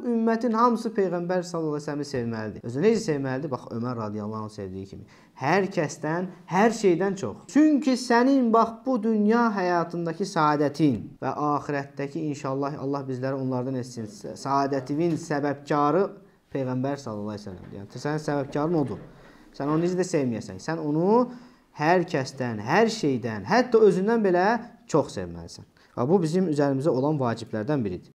bu ümmətin hamısı peyğəmbər sallallahu əleyhi və səlləmi sevməlidir. Özü necə sevməlidir? Bax Ömər radiyallahu anh sevdiyi kimi. Hər kəsdən, hər şeydən çox. Çünki sənin bax bu dünya həyatındakı saadətin və axirətdəki inşallah Allah bizləri onlardan etsin. Saadətin səbəbkarı peyğəmbər sallallahu əleyhi və səlləmdir. Yəni sənin səbəbkarın odur. Sən onu necə də sevməyəsən. Sən onu hər kəsdən, hər şeydən, hətta özündən belə çox sevməlisən. Və bu bizim üzərimizə olan vaciblərdən biridir.